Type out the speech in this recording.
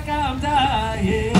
like I'm dying.